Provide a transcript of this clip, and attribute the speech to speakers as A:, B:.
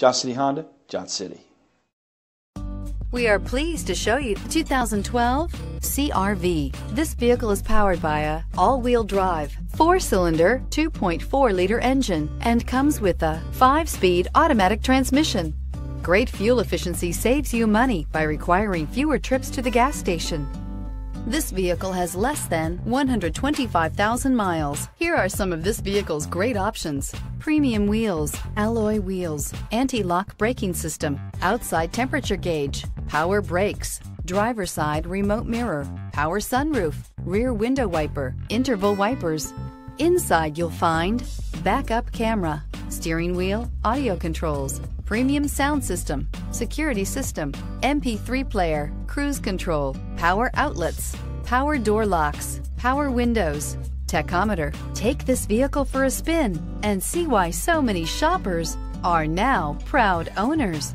A: Johnson City Honda, Johnson City.
B: We are pleased to show you the 2012 CRV. This vehicle is powered by a all-wheel drive, four-cylinder, 2.4-liter engine and comes with a five-speed automatic transmission. Great fuel efficiency saves you money by requiring fewer trips to the gas station. This vehicle has less than 125,000 miles. Here are some of this vehicle's great options. Premium wheels, alloy wheels, anti-lock braking system, outside temperature gauge, power brakes, driver side remote mirror, power sunroof, rear window wiper, interval wipers. Inside you'll find backup camera, steering wheel, audio controls, premium sound system, security system, MP3 player, cruise control, power outlets, power door locks, power windows, tachometer. Take this vehicle for a spin and see why so many shoppers are now proud owners.